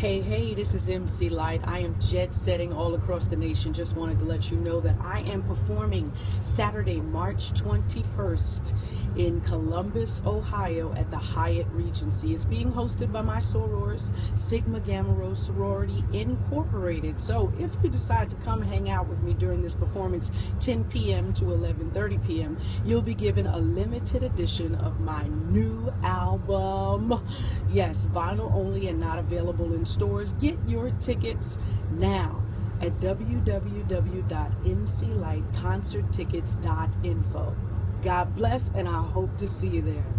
Hey, hey, this is MC Lyte. I am jet setting all across the nation. Just wanted to let you know that I am performing Saturday, March 21st in Columbus, Ohio at the Hyatt Regency. It's being hosted by my sorors, Sigma Gamma Rho Sorority Incorporated. So if you decide to come hang out with me during this performance, 10 p.m. to 11.30 p.m., you'll be given a limited edition of my new album. Yes, vinyl only and not available in stores. Get your tickets now at www.mclyteconcerttickets.info. God bless, and I hope to see you there.